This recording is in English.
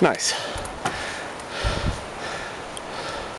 Nice.